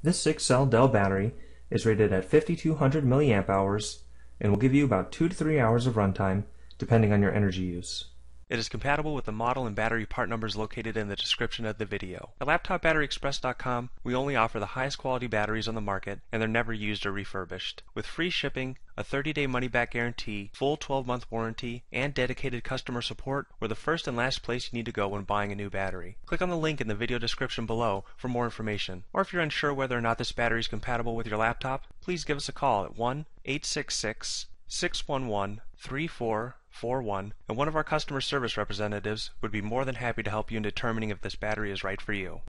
This 6 cell Dell battery is rated at 5200 milliamp hours and will give you about 2 to 3 hours of runtime depending on your energy use. It is compatible with the model and battery part numbers located in the description of the video. At LaptopBatteryExpress.com, we only offer the highest quality batteries on the market and they're never used or refurbished. With free shipping, a 30-day money-back guarantee, full 12-month warranty, and dedicated customer support, we're the first and last place you need to go when buying a new battery. Click on the link in the video description below for more information. Or if you're unsure whether or not this battery is compatible with your laptop, please give us a call at 1-866-611-34 41, and one of our customer service representatives would be more than happy to help you in determining if this battery is right for you.